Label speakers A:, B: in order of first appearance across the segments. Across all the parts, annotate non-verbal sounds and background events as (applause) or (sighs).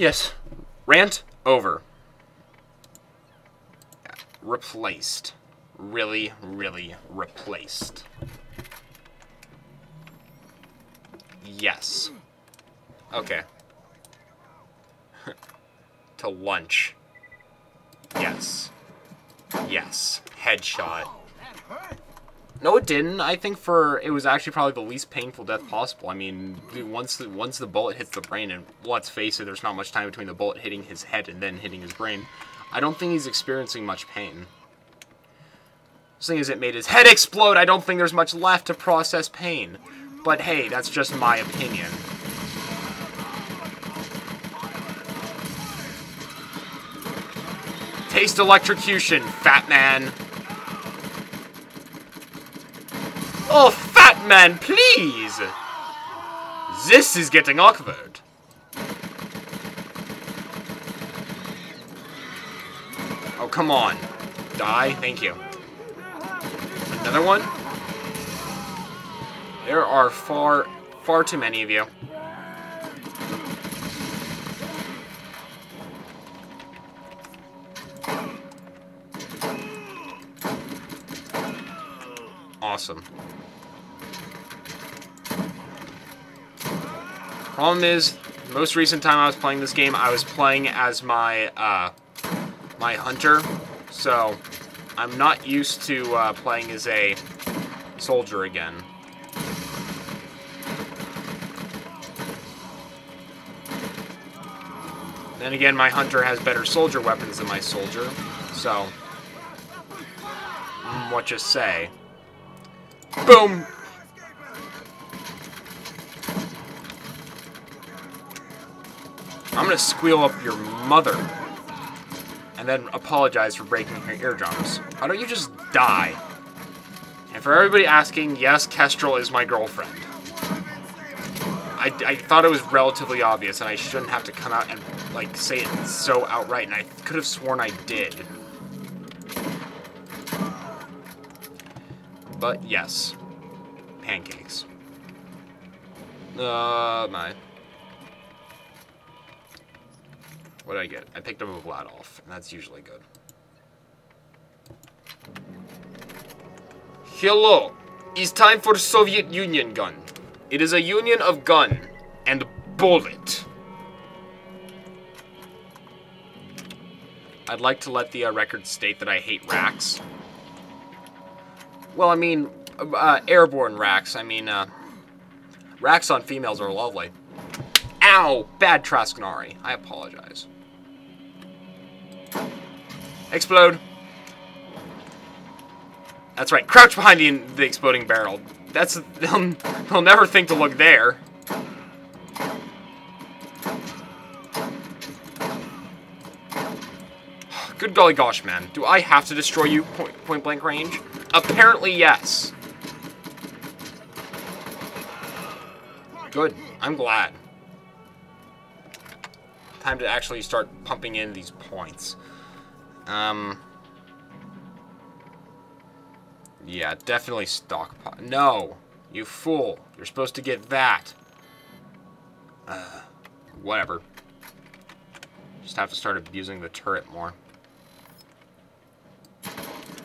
A: Yes. Rant over. Replaced. Really, really replaced. Yes. Okay. (laughs) to lunch. Yes. Yes. Headshot. Oh, No, it didn't. I think for it was actually probably the least painful death possible. I mean, once the, once the bullet hits the brain, and let's face it, there's not much time between the bullet hitting his head and then hitting his brain. I don't think he's experiencing much pain. Seeing as it made his head explode, I don't think there's much left to process pain. But hey, that's just my opinion. Taste electrocution, fat man. Oh, fat man, please! This is getting awkward. Oh, come on. Die? Thank you. Another one? There are far, far too many of you. Awesome. Problem is, most recent time I was playing this game, I was playing as my, uh, my hunter, so I'm not used to uh, playing as a soldier again. Then again, my hunter has better soldier weapons than my soldier, so... Mm, what you say? Boom! I'm gonna squeal up your mother. And then apologize for breaking her eardrums. Why don't you just die? And for everybody asking, yes, Kestrel is my girlfriend. I, I thought it was relatively obvious, and I shouldn't have to come out and, like, say it so outright, and I could have sworn I did. But, yes. Pancakes. Uh, my. What did I get? I picked up a Vladof, and that's usually good. Hello! It's time for Soviet Union gun. It is a union of gun and bullet. I'd like to let the uh, record state that I hate racks. Well, I mean, uh, airborne racks. I mean, uh, racks on females are lovely. Ow! Bad Trasknari. I apologize. Explode. That's right. Crouch behind the, the exploding barrel. That's they'll, they'll never think to look there. (sighs) Good golly gosh, man. Do I have to destroy you point, point blank range? Apparently, yes. Good. I'm glad. Time to actually start pumping in these points. Um... Yeah, definitely stockpile. No! You fool! You're supposed to get that. Uh, whatever. Just have to start abusing the turret more.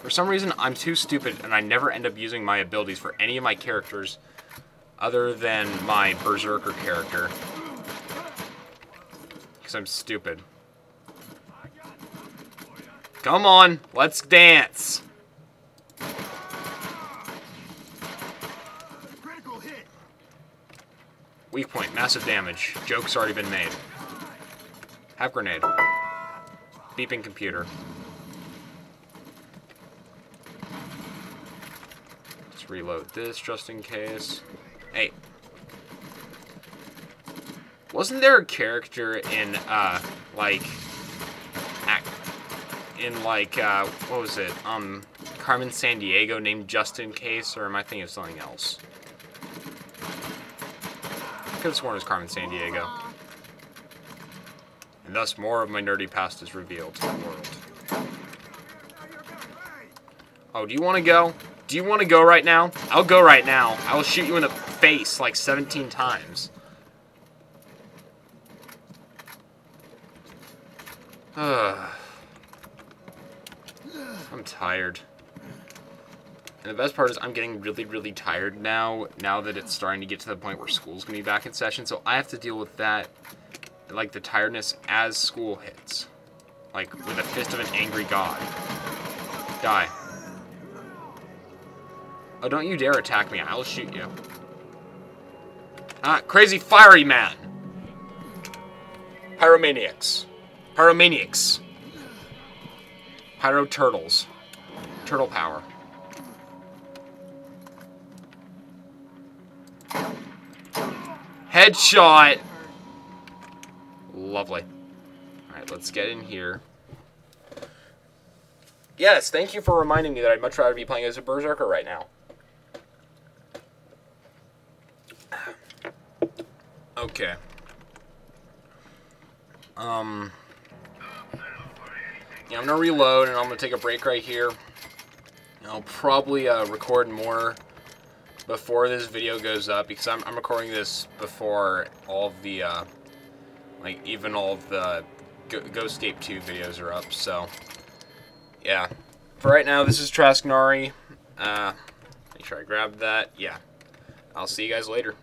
A: For some reason, I'm too stupid, and I never end up using my abilities for any of my characters other than my Berserker character. Because I'm stupid. Come on, let's dance! Weak point, massive damage. Joke's already been made. Have grenade. Beeping computer. Reload this just in case. Hey. Wasn't there a character in, uh, like, in, like, uh, what was it? Um, Carmen Sandiego named Just in Case, or am I thinking of something else? could have sworn it was Carmen Sandiego. And thus more of my nerdy past is revealed to the world. Oh, do you want to go? Do you want to go right now? I'll go right now. I will shoot you in the face like 17 times. (sighs) I'm tired. And the best part is I'm getting really, really tired now, now that it's starting to get to the point where school's going to be back in session. So I have to deal with that, like the tiredness as school hits. Like with the fist of an angry god. Die. Oh, don't you dare attack me. I'll shoot you. Ah, crazy fiery man. Pyromaniacs. Pyromaniacs. Pyro turtles. Turtle power. Headshot! Lovely. Alright, let's get in here. Yes, thank you for reminding me that I'd much rather be playing as a Berserker right now. Okay. Um... Yeah, I'm gonna reload and I'm gonna take a break right here. I'll probably uh, record more before this video goes up because I'm, I'm recording this before all of the, uh, like, even all of the Ghostscape 2 videos are up, so, yeah. For right now, this is Trasknari. Uh, make sure I grab that. Yeah. I'll see you guys later.